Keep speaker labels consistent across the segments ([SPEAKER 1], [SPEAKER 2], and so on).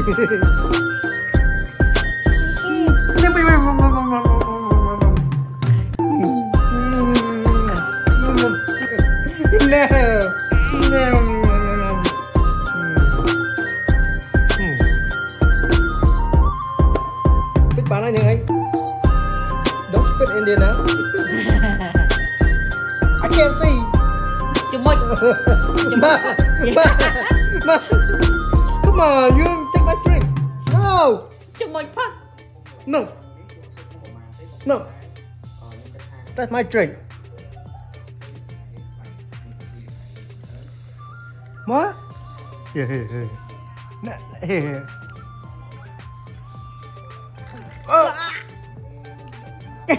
[SPEAKER 1] no, no, no. bán anh. Anh Don't spit Indian á. I can't see.
[SPEAKER 2] Chúng
[SPEAKER 1] mình Chúng mình Come on you No!
[SPEAKER 2] Chụp mình phát
[SPEAKER 1] No! No! That's my drink. What? Yeah, yeah, yeah. No, yeah, yeah. Oh!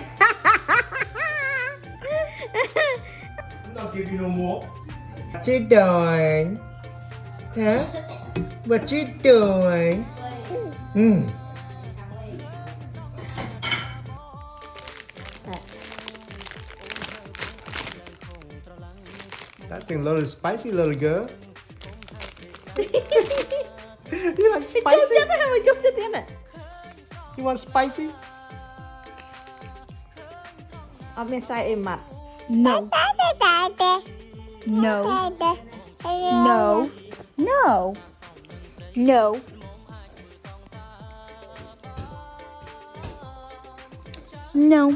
[SPEAKER 1] not give you no more. What you doing? Huh? What you doing? Hmm. That thing a little spicy, little girl. you like
[SPEAKER 2] จุ่ม
[SPEAKER 1] spicy?
[SPEAKER 2] chết mà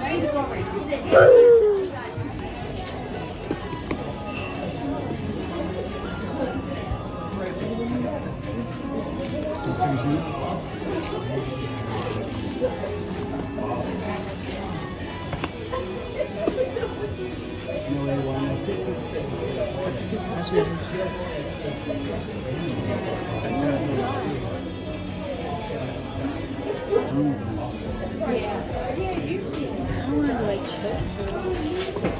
[SPEAKER 2] đi
[SPEAKER 3] 维权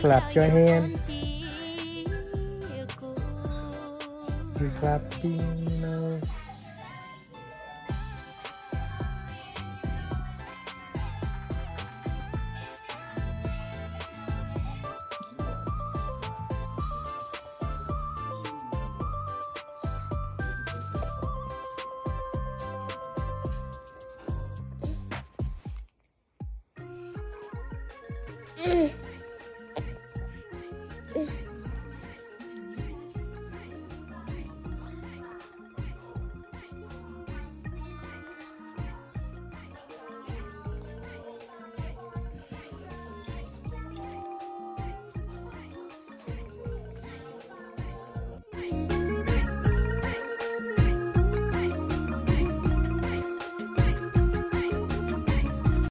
[SPEAKER 3] clap your hand you clapping now
[SPEAKER 4] Mm.